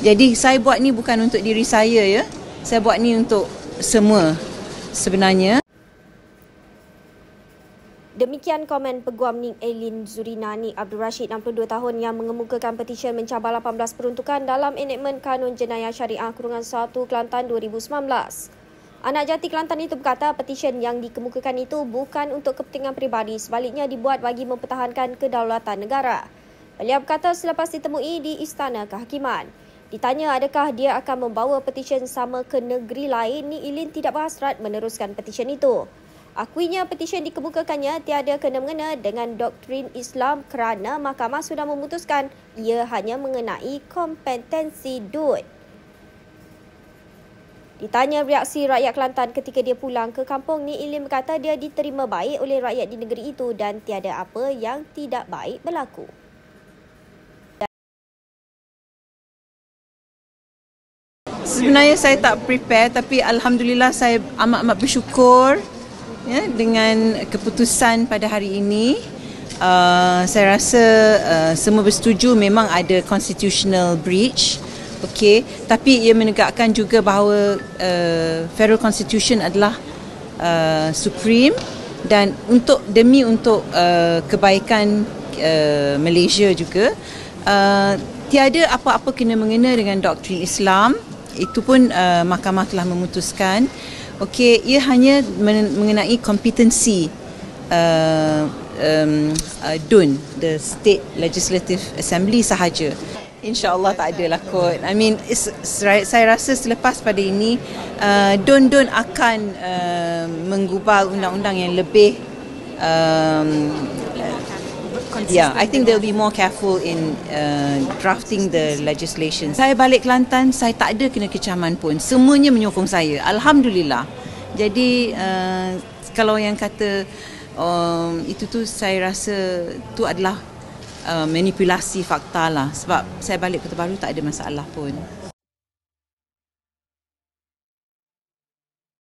Jadi saya buat ni bukan untuk diri saya ya. Saya buat ni untuk semua sebenarnya. Demikian komen Peguam Ning Eileen Zurina Nik Abdul Rashid 62 tahun yang mengemukakan petisyen mencabar 18 peruntukan dalam enakmen Kanun Jenayah Syariah Kurungan 1 Kelantan 2019. Anak jati Kelantan itu berkata petisyen yang dikemukakan itu bukan untuk kepentingan peribadi sebaliknya dibuat bagi mempertahankan kedaulatan negara. Beliau berkata selepas ditemui di Istana Kehakiman. Ditanya adakah dia akan membawa petisyen sama ke negeri lain, Nik Eileen tidak berhasrat meneruskan petisyen itu. Akuinya petisyen dikemukakannya tiada kena-mengena dengan doktrin Islam kerana mahkamah sudah memutuskan ia hanya mengenai kompetensi DUT. Ditanya reaksi rakyat Kelantan ketika dia pulang ke kampung, Ni Ilim berkata dia diterima baik oleh rakyat di negeri itu dan tiada apa yang tidak baik berlaku. Sebenarnya saya tak prepare tapi Alhamdulillah saya amat-amat bersyukur ya, dengan keputusan pada hari ini. Uh, saya rasa uh, semua bersetuju memang ada constitutional breach okey? Tapi ia menegakkan juga bahawa uh, federal constitution adalah uh, supreme dan untuk demi untuk uh, kebaikan uh, Malaysia juga uh, tiada apa-apa kena mengena dengan doktrin Islam itu pun uh, mahkamah telah memutuskan Okey, ia hanya mengenai kompetensi uh, um, uh, DUN, the State Legislative Assembly sahaja. InsyaAllah tak ada lah kot. I mean, saya rasa selepas pada ini, uh, DUN-DUN akan uh, menggubal undang-undang yang lebih um, Yeah, I think they'll be more careful in uh, drafting the legislation. Saya balik Kelantan, saya tak ada kena kecaman pun. Semuanya menyokong saya. Alhamdulillah. Jadi uh, kalau yang kata um, itu tu saya rasa tu adalah uh, manipulasi fakta lah. Sebab saya balik Kota Baru tak ada masalah pun.